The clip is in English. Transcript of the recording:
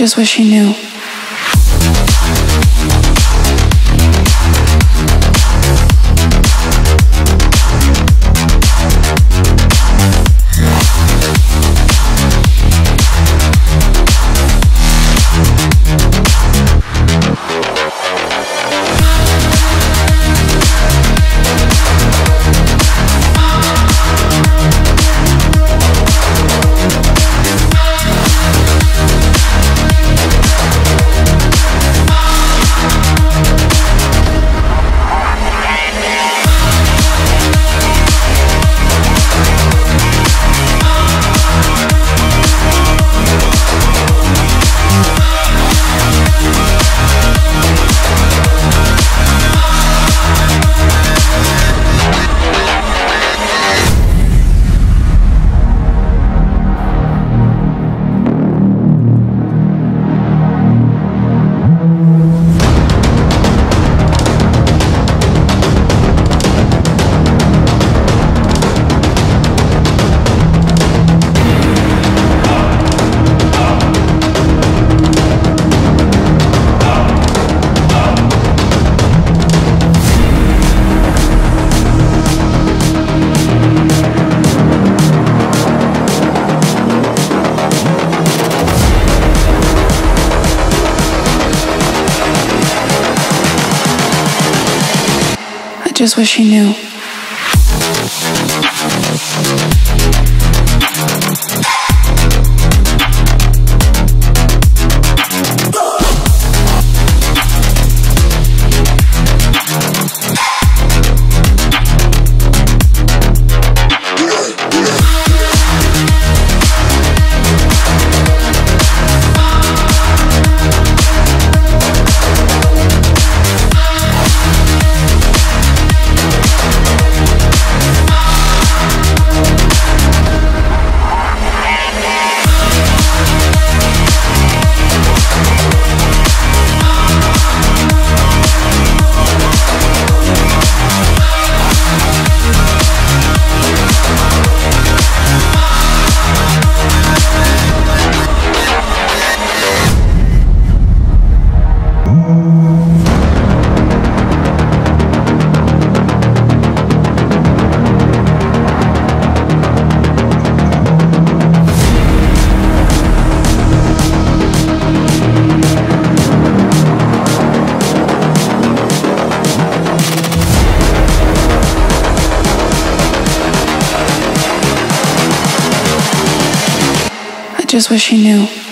just wish he knew. Just wish he knew. Just wish he knew.